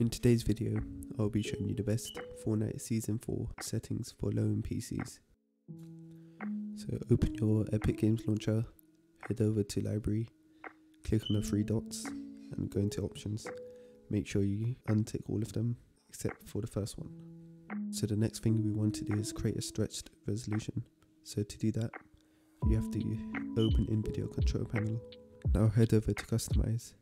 In today's video, I'll be showing you the best Fortnite Season 4 settings for low-end PCs. So open your Epic Games Launcher, head over to Library, click on the three dots and go into Options. Make sure you untick all of them except for the first one. So the next thing we want to do is create a stretched resolution. So to do that, you have to open NVIDIA control panel. Now head over to customize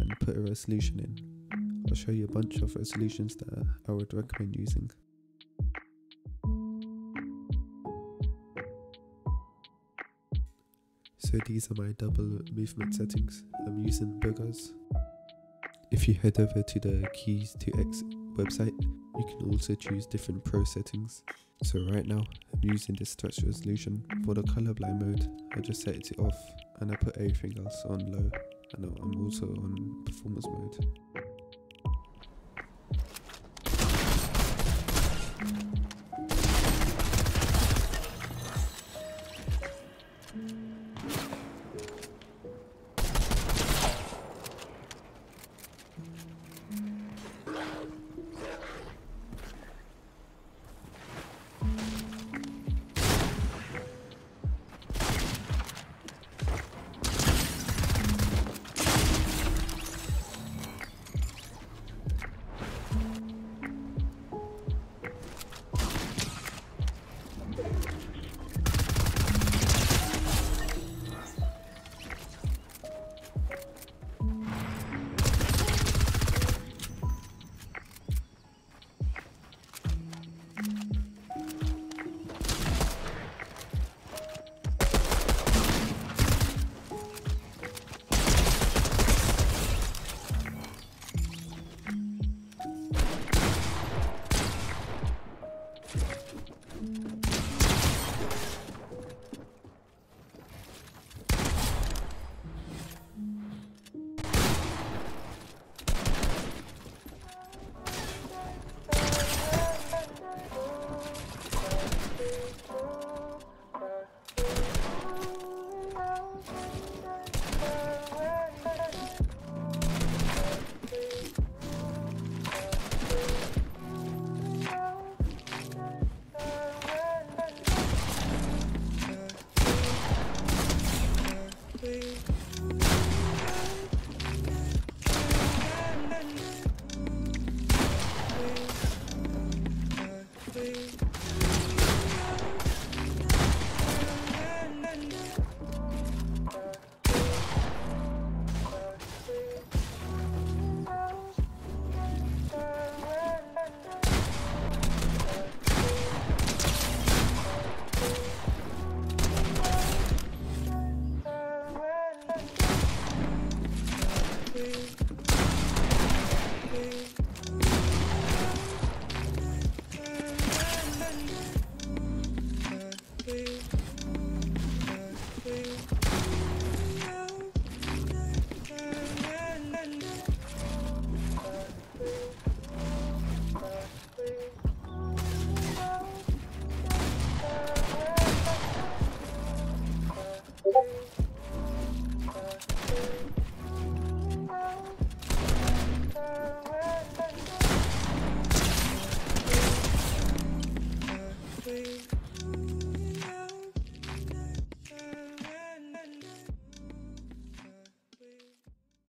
and put a resolution in. I'll show you a bunch of resolutions that I would recommend using. So these are my double movement settings. I'm using Bugha's. If you head over to the Keys to X website, you can also choose different pro settings. So right now, I'm using the stretch resolution. For the colorblind mode, I just set it off and I put everything else on low and I'm also on performance mode.